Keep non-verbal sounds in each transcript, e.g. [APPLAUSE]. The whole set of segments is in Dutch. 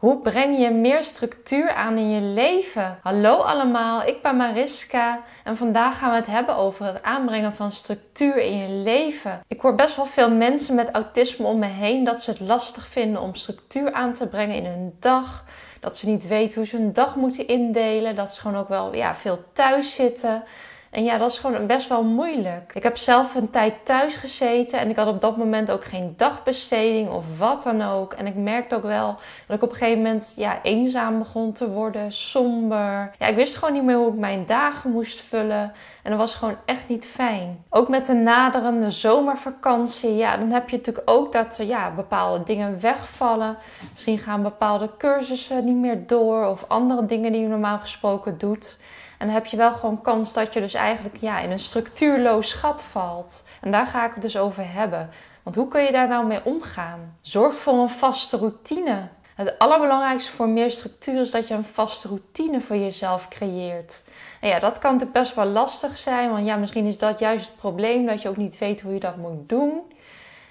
Hoe breng je meer structuur aan in je leven? Hallo allemaal, ik ben Mariska en vandaag gaan we het hebben over het aanbrengen van structuur in je leven. Ik hoor best wel veel mensen met autisme om me heen dat ze het lastig vinden om structuur aan te brengen in hun dag. Dat ze niet weten hoe ze hun dag moeten indelen. Dat ze gewoon ook wel ja, veel thuis zitten. En ja, dat is gewoon best wel moeilijk. Ik heb zelf een tijd thuis gezeten en ik had op dat moment ook geen dagbesteding of wat dan ook. En ik merkte ook wel dat ik op een gegeven moment ja, eenzaam begon te worden, somber. Ja, ik wist gewoon niet meer hoe ik mijn dagen moest vullen. En dat was gewoon echt niet fijn. Ook met de naderende zomervakantie, ja, dan heb je natuurlijk ook dat er ja, bepaalde dingen wegvallen. Misschien gaan bepaalde cursussen niet meer door of andere dingen die je normaal gesproken doet. En dan heb je wel gewoon kans dat je dus eigenlijk ja, in een structuurloos gat valt. En daar ga ik het dus over hebben. Want hoe kun je daar nou mee omgaan? Zorg voor een vaste routine. Het allerbelangrijkste voor meer structuur is dat je een vaste routine voor jezelf creëert. En ja, dat kan natuurlijk best wel lastig zijn, want ja, misschien is dat juist het probleem dat je ook niet weet hoe je dat moet doen.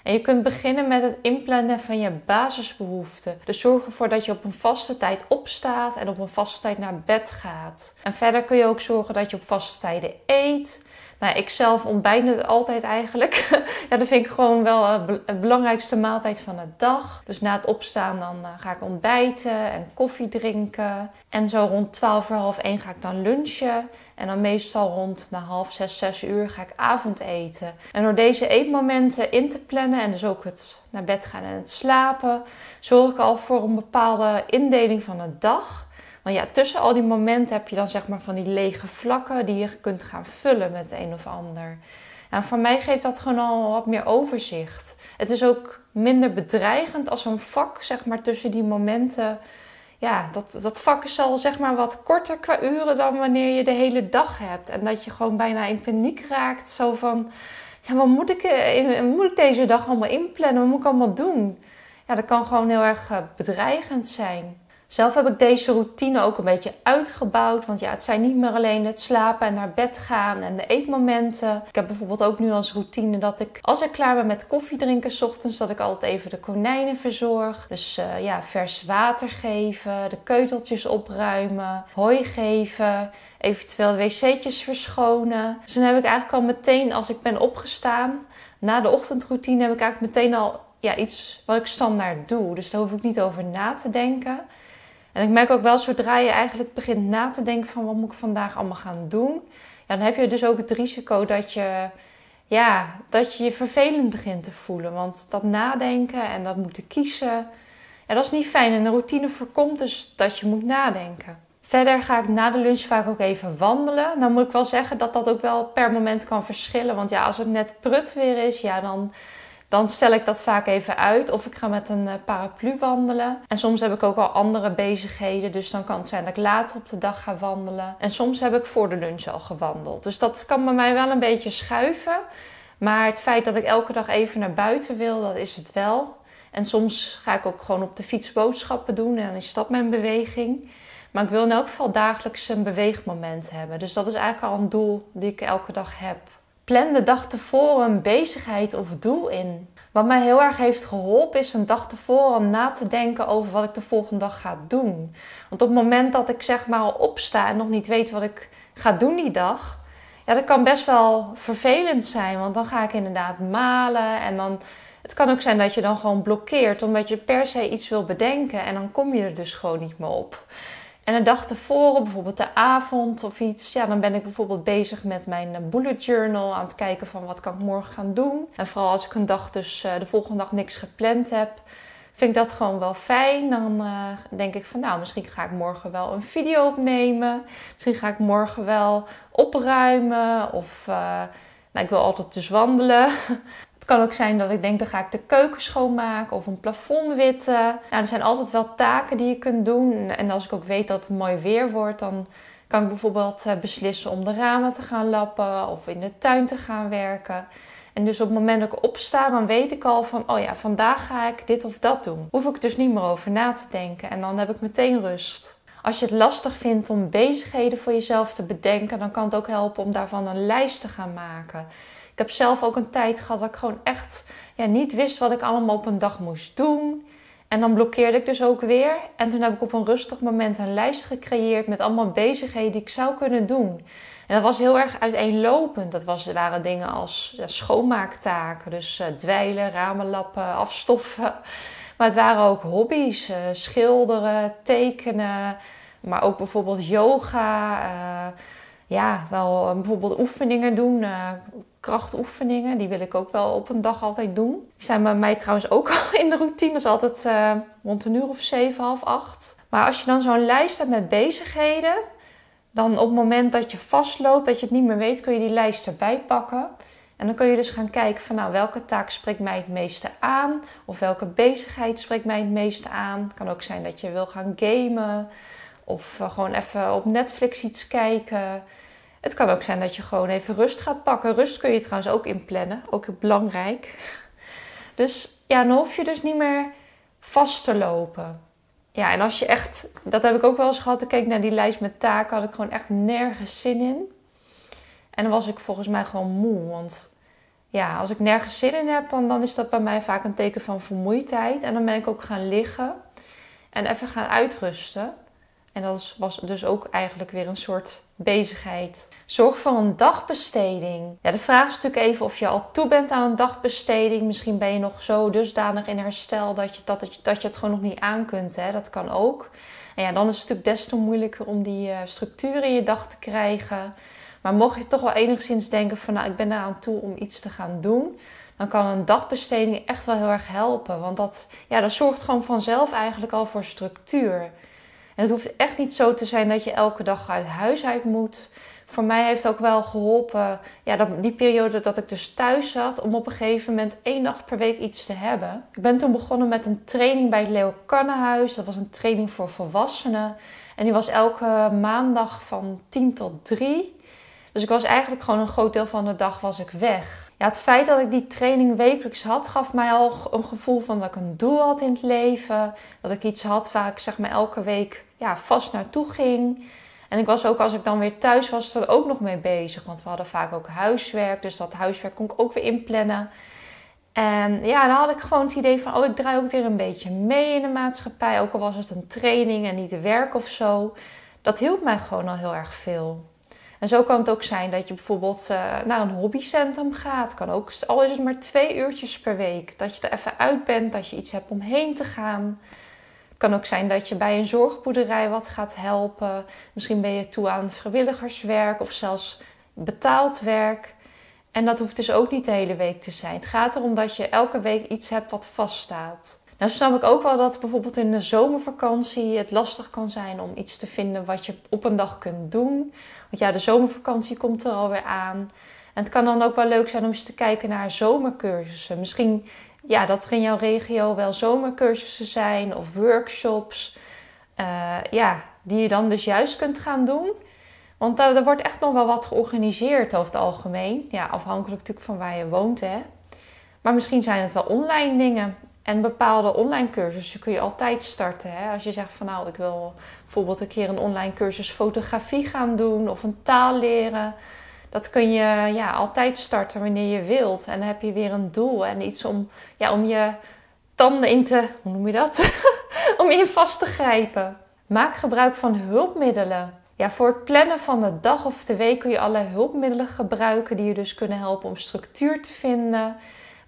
En je kunt beginnen met het inplannen van je basisbehoeften. Dus zorg ervoor dat je op een vaste tijd opstaat en op een vaste tijd naar bed gaat. En verder kun je ook zorgen dat je op vaste tijden eet. Nou, ik zelf ontbijt het altijd eigenlijk. [LAUGHS] ja, dat vind ik gewoon wel het belangrijkste maaltijd van de dag. Dus na het opstaan dan eh, ga ik ontbijten en koffie drinken. En zo rond 12 uur, half 1 ga ik dan lunchen. En dan meestal rond na half 6, 6 uur ga ik avondeten. En door deze eetmomenten in te plannen en dus ook het naar bed gaan en het slapen, zorg ik al voor een bepaalde indeling van de dag. Want ja, tussen al die momenten heb je dan zeg maar van die lege vlakken die je kunt gaan vullen met een of ander. En voor mij geeft dat gewoon al wat meer overzicht. Het is ook minder bedreigend als zo'n vak zeg maar tussen die momenten ja, dat, dat vak is al zeg maar wat korter qua uren dan wanneer je de hele dag hebt. En dat je gewoon bijna in paniek raakt. Zo van, ja, wat moet ik, eh, moet ik deze dag allemaal inplannen? Wat moet ik allemaal doen? Ja, dat kan gewoon heel erg eh, bedreigend zijn. Zelf heb ik deze routine ook een beetje uitgebouwd. Want ja, het zijn niet meer alleen het slapen en naar bed gaan en de eetmomenten. Ik heb bijvoorbeeld ook nu als routine dat ik, als ik klaar ben met koffie drinken s ochtends, dat ik altijd even de konijnen verzorg. Dus uh, ja, vers water geven, de keuteltjes opruimen, hooi geven eventueel de wc'tjes verschonen. Dus dan heb ik eigenlijk al meteen, als ik ben opgestaan, na de ochtendroutine, heb ik eigenlijk meteen al ja, iets wat ik standaard doe. Dus daar hoef ik niet over na te denken. En ik merk ook wel, zodra je eigenlijk begint na te denken van wat moet ik vandaag allemaal gaan doen, ja, dan heb je dus ook het risico dat je, ja, dat je je vervelend begint te voelen. Want dat nadenken en dat moeten kiezen, ja, dat is niet fijn. En de routine voorkomt dus dat je moet nadenken. Verder ga ik na de lunch vaak ook even wandelen. Dan moet ik wel zeggen dat dat ook wel per moment kan verschillen. Want ja, als het net prut weer is, ja, dan dan stel ik dat vaak even uit. Of ik ga met een eh, paraplu wandelen. En soms heb ik ook al andere bezigheden. Dus dan kan het zijn dat ik later op de dag ga wandelen. En soms heb ik voor de lunch al gewandeld. Dus dat kan bij mij wel een beetje schuiven. Maar het feit dat ik elke dag even naar buiten wil, dat is het wel. En soms ga ik ook gewoon op de fiets boodschappen doen. En dan is dat mijn beweging. Maar ik wil in elk geval dagelijks een beweegmoment hebben. Dus dat is eigenlijk al een doel die ik elke dag heb. Plan de dag tevoren een bezigheid of doel in. Wat mij heel erg heeft geholpen is een dag tevoren na te denken over wat ik de volgende dag ga doen. Want op het moment dat ik zeg maar opsta en nog niet weet wat ik ga doen die dag, ja, dat kan best wel vervelend zijn. Want dan ga ik inderdaad malen en dan. Het kan ook zijn dat je dan gewoon blokkeert omdat je per se iets wil bedenken en dan kom je er dus gewoon niet meer op. En een dag tevoren, bijvoorbeeld de avond of iets, ja, dan ben ik bijvoorbeeld bezig met mijn eh, bullet journal. Aan het kijken van wat kan ik morgen gaan doen. En vooral als ik een dag dus uh, de volgende dag niks gepland heb, vind ik dat gewoon wel fijn. Dan uh, denk ik van nou, misschien ga ik morgen wel een video opnemen. Misschien ga ik morgen wel opruimen. Of nou, ik wil altijd dus wandelen. [LAUGHS] kan ook zijn dat ik denk, dan ga ik de keuken schoonmaken of een plafond witten. Nou, er zijn altijd wel taken die je kunt doen. En als ik ook weet dat het mooi weer wordt, dan kan ik bijvoorbeeld eh, beslissen om de ramen te gaan lappen of in de tuin te gaan werken. En dus op het moment dat ik opsta, dan weet ik al van, oh ja, vandaag ga ik dit of dat doen. Hoef ik dus niet meer over na te denken en dan heb ik meteen rust. Als je het lastig vindt om bezigheden voor jezelf te bedenken, dan kan het ook helpen om daarvan een lijst te gaan maken. Ik heb zelf ook een tijd gehad dat ik gewoon echt ja, niet wist wat ik allemaal op een dag moest doen. En dan blokkeerde ik dus ook weer. En toen heb ik op een rustig moment een lijst gecreëerd met allemaal bezigheden die ik zou kunnen doen. En dat was heel erg uiteenlopend. Dat was, waren dingen als schoonmaaktaken, dus uh, dweilen, ramenlappen, afstoffen. [LAUGHS] Maar het waren ook hobby's, uh, schilderen, tekenen, maar ook bijvoorbeeld yoga. Uh, ja, wel bijvoorbeeld oefeningen doen, krachtoefeningen. Die wil ik ook wel op een dag altijd doen. Die zijn bij mij trouwens ook [LAUGHS] al in de routine. Dat is altijd rond een uur of zeven, half acht. Maar als je dan zo'n lijst hebt met bezigheden, dan op het moment dat je vastloopt, dat je het niet meer weet, kun je die lijst erbij pakken. En dan kun je dus gaan kijken van nou, welke taak spreekt mij het meeste aan? Of welke bezigheid spreekt mij het meeste aan? Het kan ook zijn dat je wil gaan gamen. Of eh, gewoon even op Netflix iets kijken. Het kan ook zijn dat je gewoon even rust gaat pakken. Rust kun je trouwens ook inplannen. Ook belangrijk. Dus ja, dan hoef je dus niet meer vast te lopen. Ja, en als je echt, dat heb ik ook wel eens gehad. Ik keek naar die lijst met taken, had ik gewoon echt nergens zin in. En dan was ik volgens mij gewoon moe. Want ja, als ik nergens zin in heb, dan, dan is dat bij mij vaak een teken van vermoeidheid. En dan ben ik ook gaan liggen en even gaan uitrusten. En dat was dus ook eigenlijk weer een soort bezigheid. Zorg voor een dagbesteding. Ja, de vraag is natuurlijk even of je al toe bent aan een dagbesteding. Misschien ben je nog zo dusdanig in herstel dat je, dat, dat je het gewoon nog niet aan kunt. Hè? Dat kan ook. En ja, dan is het natuurlijk des te moeilijker om die uh, structuur in je dag te krijgen. Maar mocht je toch wel enigszins denken van nou, ik ben eraan toe om iets te gaan doen. Dan kan een dagbesteding echt wel heel erg helpen. Want dat, ja, dat zorgt gewoon vanzelf eigenlijk al voor structuur. En het hoeft echt niet zo te zijn dat je elke dag uit huis uit moet. Voor mij heeft ook wel geholpen, ja, dat, die periode dat ik dus thuis zat, om op een gegeven moment één dag per week iets te hebben. Ik ben toen begonnen met een training bij het Leo Kannenhuis. Dat was een training voor volwassenen. En die was elke maandag van 10 tot 3. Dus ik was eigenlijk gewoon een groot deel van de dag was ik weg. Ja, het feit dat ik die training wekelijks had, gaf mij al een gevoel van dat ik een doel had in het leven. Dat ik iets had waar ik zeg maar elke week ja, vast naartoe ging. En ik was ook, als ik dan weer thuis was, er ook nog mee bezig. Want we hadden vaak ook huiswerk. Dus dat huiswerk kon ik ook weer inplannen. En ja, dan had ik gewoon het idee van, oh, ik draai ook weer een beetje mee in de maatschappij. Ook al was het een training en niet werk of zo. Dat hielp mij gewoon al heel erg veel. En zo kan het ook zijn dat je bijvoorbeeld uh, naar een hobbycentrum gaat. Kan ook, al is het maar twee uurtjes per week. Dat je er even uit bent, dat je iets hebt om heen te gaan. Kan ook zijn dat je bij een zorgboerderij wat gaat helpen. Misschien ben je toe aan vrijwilligerswerk of zelfs betaald werk. En dat hoeft dus ook niet de hele week te zijn. Het gaat erom dat je elke week iets hebt wat vaststaat. Nou snap ik ook wel dat bijvoorbeeld in de zomervakantie het lastig kan zijn om iets te vinden wat je op een dag kunt doen. Want ja, de zomervakantie komt er alweer aan. En het kan dan ook wel leuk zijn om eens te kijken naar zomercursussen. Misschien ja, dat er in jouw regio wel zomercursussen zijn of workshops. Uh, ja, die je dan dus juist kunt gaan doen. Want er wordt echt nog wel wat georganiseerd over het algemeen. Ja, afhankelijk natuurlijk van waar je woont, hè. Maar misschien zijn het wel online dingen. En bepaalde online cursussen kun je altijd starten. Hè? Als je zegt van nou, ik wil bijvoorbeeld een keer een online cursus fotografie gaan doen of een taal leren. Dat kun je ja, altijd starten wanneer je wilt. En dan heb je weer een doel en iets om, ja, om je tanden in te, hoe noem je dat? [LAUGHS] om in vast te grijpen. Maak gebruik van hulpmiddelen. Ja, voor het plannen van de dag of de week kun je allerlei hulpmiddelen gebruiken die je dus kunnen helpen om structuur te vinden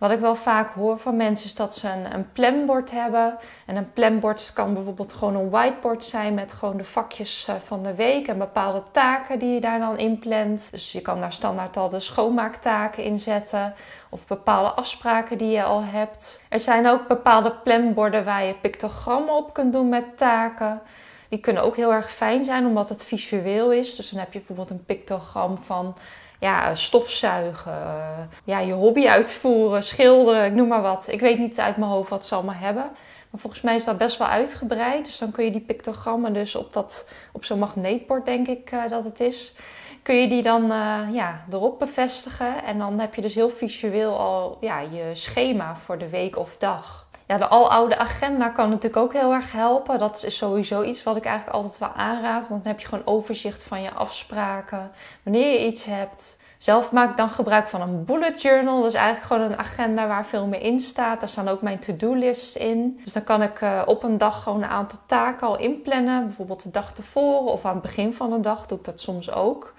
wat ik wel vaak hoor van mensen is dat ze een, een planbord hebben. En een planbord kan bijvoorbeeld gewoon een whiteboard zijn met gewoon de vakjes eh, van de week en bepaalde taken die je daar dan inplant. Dus je kan daar standaard al de schoonmaaktaken in zetten of bepaalde afspraken die je al hebt. Er zijn ook bepaalde planborden waar je pictogrammen op kunt doen met taken. Die kunnen ook heel erg fijn zijn omdat het visueel is. Dus dan heb je bijvoorbeeld een pictogram van ja, stofzuigen, ja, je hobby uitvoeren, schilderen, ik noem maar wat. Ik weet niet uit mijn hoofd wat ze allemaal hebben. Maar volgens mij is dat best wel uitgebreid. Dus dan kun je die pictogrammen dus op, dat, op zo'n magneetbord, denk ik uh, dat het is, kun je die dan uh, ja, erop bevestigen. En dan heb je dus heel visueel al ja, je schema voor de week of dag. Ja, de aloude agenda kan natuurlijk ook heel erg helpen. Dat is sowieso iets wat ik eigenlijk altijd wel aanraad. Want dan heb je gewoon overzicht van je afspraken. Wanneer je iets hebt. Zelf maak ik dan gebruik van een bullet journal. Dat is eigenlijk gewoon een agenda waar veel meer in staat. Daar staan ook mijn to-do-lists in. Dus dan kan ik uh, op een dag gewoon een aantal taken al inplannen. Bijvoorbeeld de dag tevoren of aan het begin van de dag doe ik dat soms ook.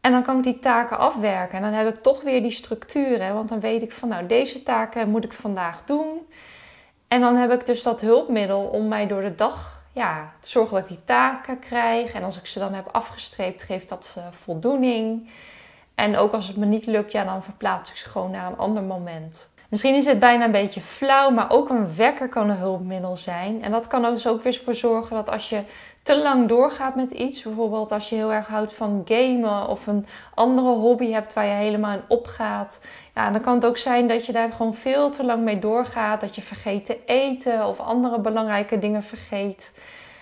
En dan kan ik die taken afwerken. En dan heb ik toch weer die structuren. Want dan weet ik van nou, deze taken moet ik vandaag doen. En dan heb ik dus dat hulpmiddel om mij door de dag ja, te zorgen dat ik die taken krijg. En als ik ze dan heb afgestreept, geeft dat uh, voldoening. En ook als het me niet lukt, ja, dan verplaats ik ze gewoon naar een ander moment. Misschien is het bijna een beetje flauw, maar ook een wekker kan een hulpmiddel zijn. En dat kan dus ook weer voor zorgen dat als je te lang doorgaat met iets, bijvoorbeeld als je heel erg houdt van gamen of een andere hobby hebt waar je helemaal in opgaat, ja, dan kan het ook zijn dat je daar gewoon veel te lang mee doorgaat, dat je vergeet te eten of andere belangrijke dingen vergeet.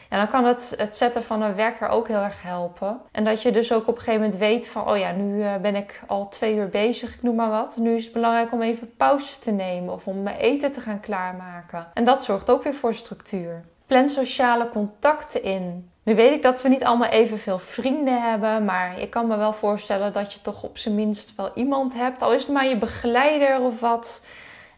En dan kan het, het zetten van een wekker ook heel erg helpen. En dat je dus ook op een gegeven moment weet van, oh ja, nu eh, ben ik al twee uur bezig, ik noem maar wat. Nu is het belangrijk om even pauze te nemen of om mijn eten te gaan klaarmaken. En dat zorgt ook weer voor structuur. Plan sociale contacten in. Nu weet ik dat we niet allemaal evenveel vrienden hebben, maar ik kan me wel voorstellen dat je toch op zijn minst wel iemand hebt. Al is het maar je begeleider of wat.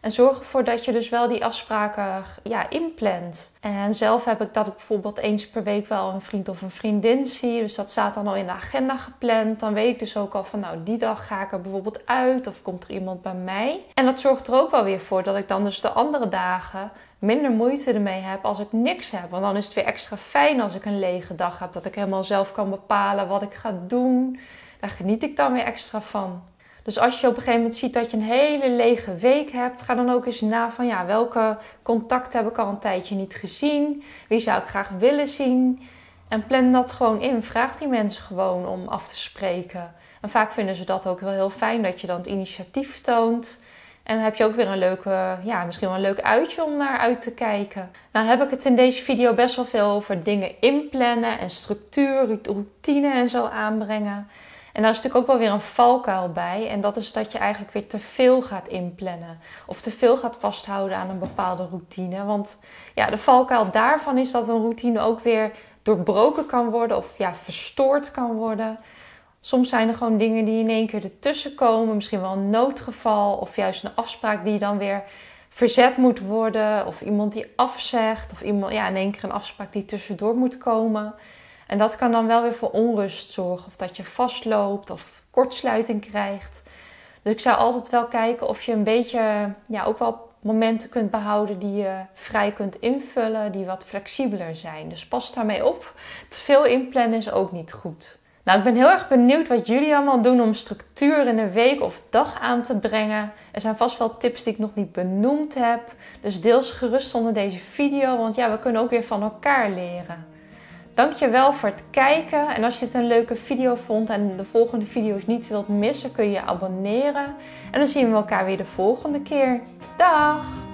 En zorg ervoor dat je dus wel die afspraken ja, inplant. En zelf heb ik dat ik bijvoorbeeld eens per week wel een vriend of een vriendin zie. Dus dat staat dan al in de agenda gepland. Dan weet ik dus ook al van nou, die dag ga ik er bijvoorbeeld uit of komt er iemand bij mij. En dat zorgt er ook wel weer voor dat ik dan dus de andere dagen minder moeite ermee heb als ik niks heb. Want dan is het weer extra fijn als ik een lege dag heb. Dat ik helemaal zelf kan bepalen wat ik ga doen. Daar geniet ik dan weer extra van. Dus als je op een gegeven moment ziet dat je een hele lege week hebt, ga dan ook eens na van ja, welke contacten heb ik al een tijdje niet gezien? Wie zou ik graag willen zien? En plan dat gewoon in. Vraag die mensen gewoon om af te spreken. En vaak vinden ze dat ook wel heel fijn dat je dan het initiatief toont. En dan heb je ook weer een leuke, ja, misschien wel een leuk uitje om naar uit te kijken. Nou heb ik het in deze video best wel veel over dingen inplannen en structuur, routine en zo aanbrengen. En daar is natuurlijk ook wel weer een valkuil bij. En dat is dat je eigenlijk weer te veel gaat inplannen. Of te veel gaat vasthouden aan een bepaalde routine. Want ja, de valkuil daarvan is dat een routine ook weer doorbroken kan worden. Of ja, verstoord kan worden. Soms zijn er gewoon dingen die in één keer ertussen komen. Misschien wel een noodgeval. Of juist een afspraak die dan weer verzet moet worden. Of iemand die afzegt. Of iemand, ja, in één keer een afspraak die tussendoor moet komen. En dat kan dan wel weer voor onrust zorgen. Of dat je vastloopt of kortsluiting krijgt. Dus ik zou altijd wel kijken of je een beetje, ja, ook wel momenten kunt behouden die je vrij kunt invullen, die wat flexibeler zijn. Dus pas daarmee op. Te veel inplannen is ook niet goed. Nou, ik ben heel erg benieuwd wat jullie allemaal doen om structuur in een week of dag aan te brengen. Er zijn vast wel tips die ik nog niet benoemd heb. Dus deel ze gerust onder deze video, want ja, we kunnen ook weer van elkaar leren. Dankjewel voor het kijken. En als je het een leuke video vond en de volgende video's niet wilt missen, kun je je abonneren. En dan zien we elkaar weer de volgende keer. Dag!